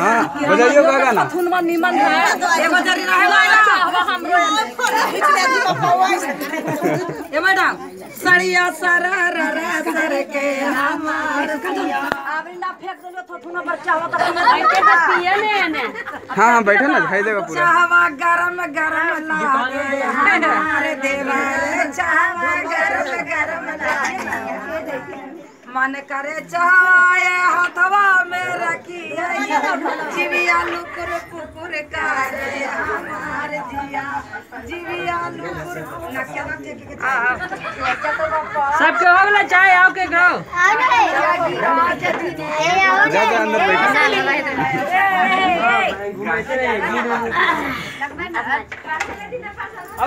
हाँ का गाना थुनमा निमन है एगो जरी रहे ए मैडम सड़िया सरा सर के हमार अभी ना फेंक देलो तो बच्चा हो तो हाँ हाँ बैठे ना, दिखाई देगा पूरा। चाहवा गरम गरम लागे, हमारे देवा चाहवा गरम गरम मन करे चाहे हथवा में रखी जीविया लुकुर पुकुर करे हमार जिया जीविया लुकुर सबके हो गला चाय आओ के अंदर बैठे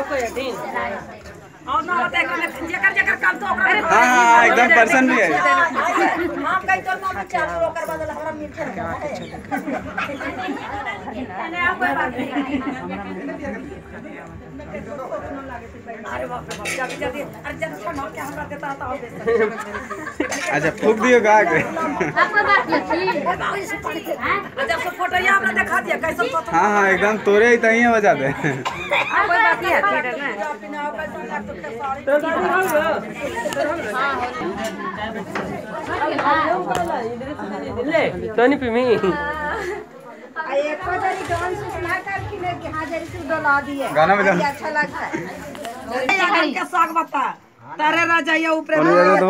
कोई दिन और ना होते जेकर जेकर काम तो ओकरा हाँ हाँ एकदम पर्सन भी है हम कई तो ना चालू ओकर बदल हमरा मिलते नहीं आप कोई बात नहीं अरे बाप रे बाप जल्दी जल्दी अरे जल्दी फ़ोन के हमरा देता था और देता अच्छा फूक दियो गा के जब से फ़ोटो ये हमरा दिखा दिया कैसे तो हाँ हाँ एकदम तोरे ही तही है बजा दे। कोई बात नहीं है। ले तनी पे मी। गाना बजा। अच्छा लगता है। के साग बता। तारे राजा ऊपर कौन बजा दो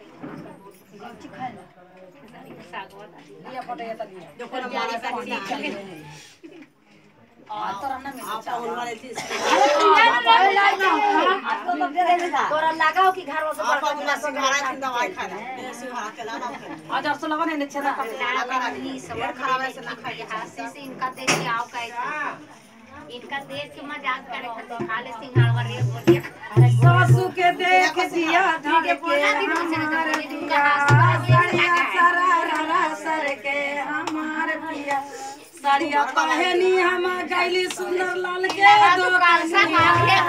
तोरा लगाओ कि घर से बड़का हज़ार सौ लगा नहीं छेदा कर इनका देख के मज़ाक करे खाले सिंगाड़वा रे बोलिए सासू के देख जिया धर के सड़िया पहनी हम गैली सुंदर लाल के दुकानिया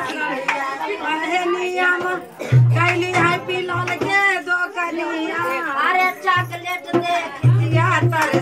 पहनी हम गैली हैप्पी लाल के दो दुकानिया अरे चॉकलेट देख जिया तर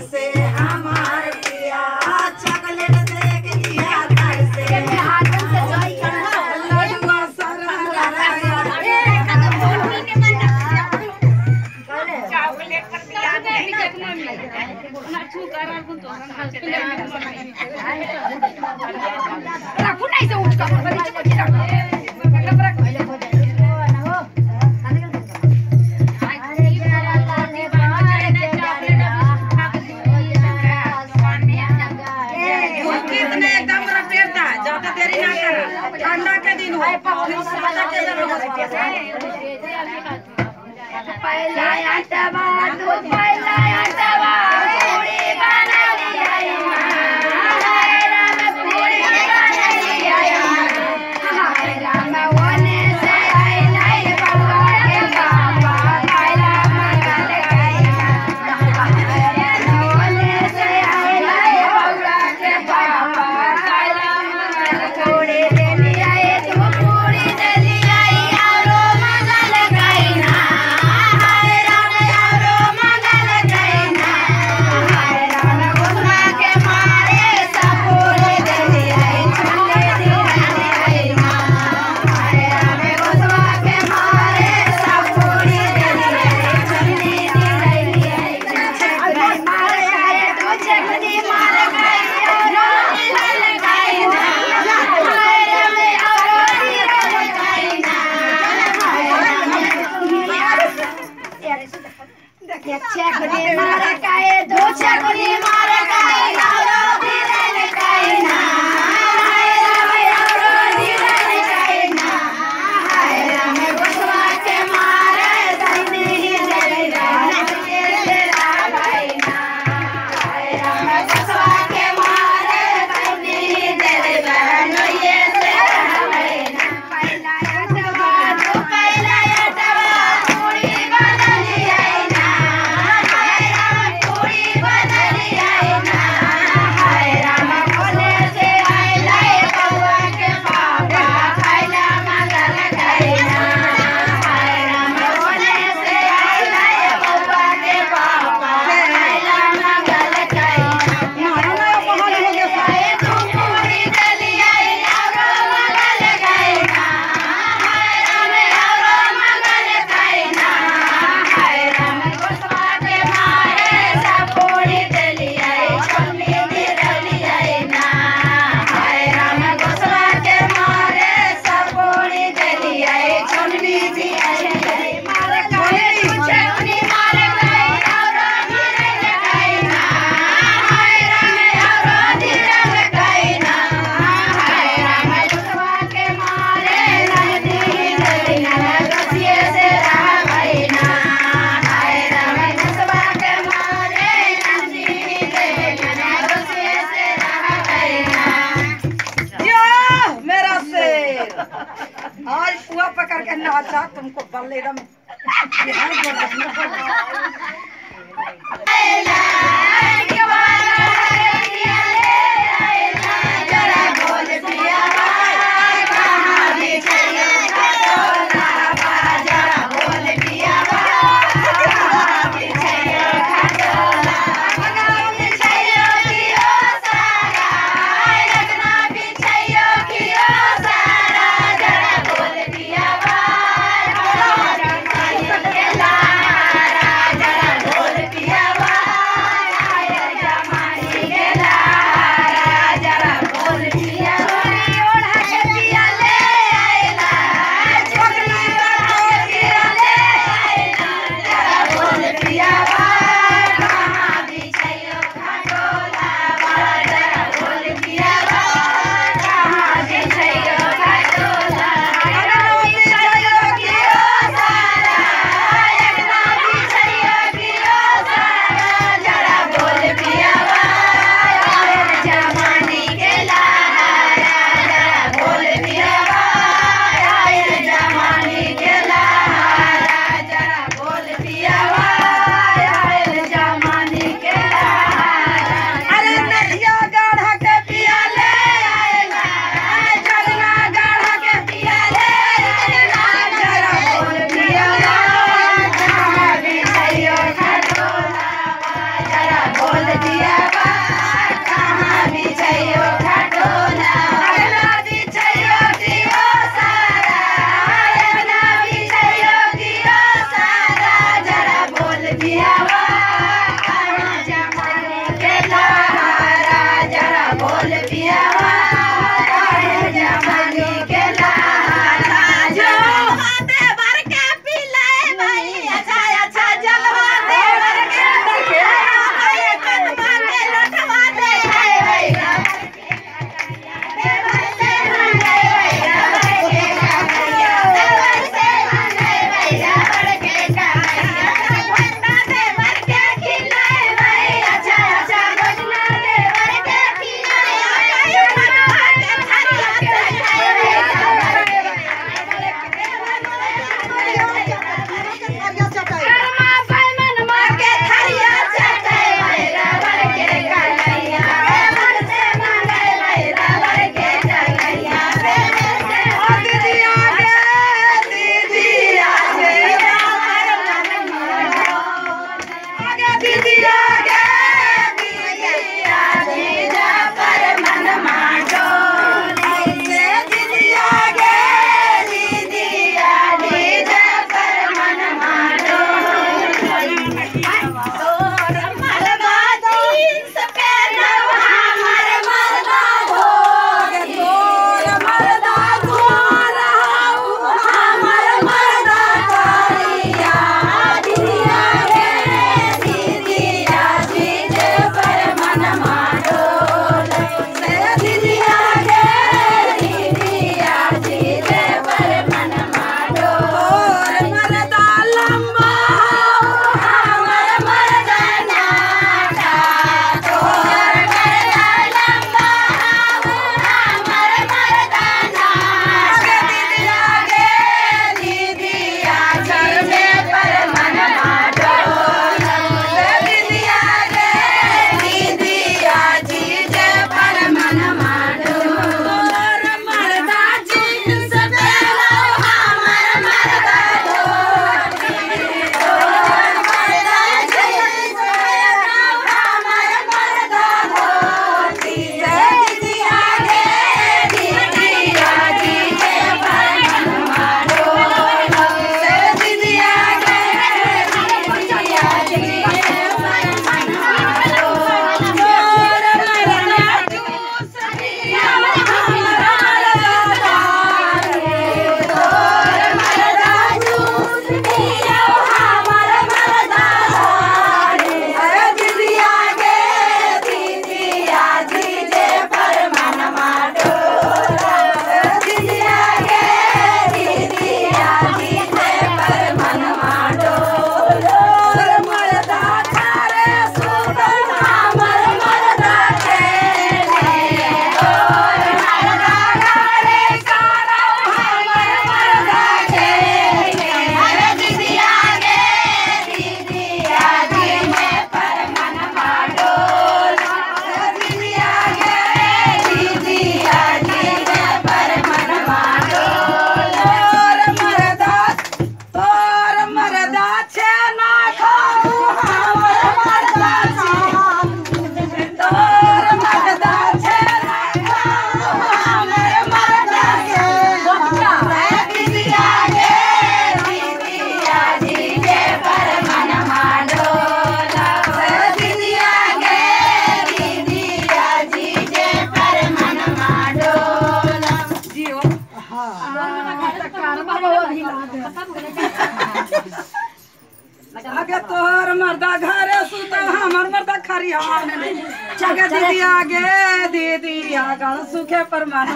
आगे तोहर मर्दा घरे सुतल हमर मर्दा खरिहान में। जगे दीदी आगे दीदी आगन सुखे पर मन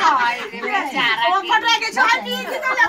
हाय छोड़ बेचारा